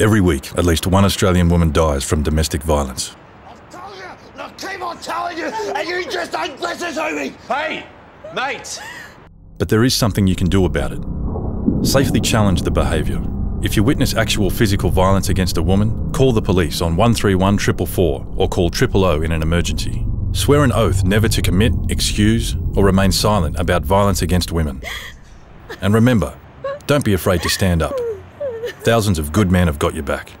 Every week, at least one Australian woman dies from domestic violence. I've told you, and I keep on telling you, and you just ain't listening to me. Hey, mate! But there is something you can do about it. Safely challenge the behaviour. If you witness actual physical violence against a woman, call the police on 131 444 or call 000 in an emergency. Swear an oath never to commit, excuse, or remain silent about violence against women. And remember, don't be afraid to stand up. Thousands of good men have got your back.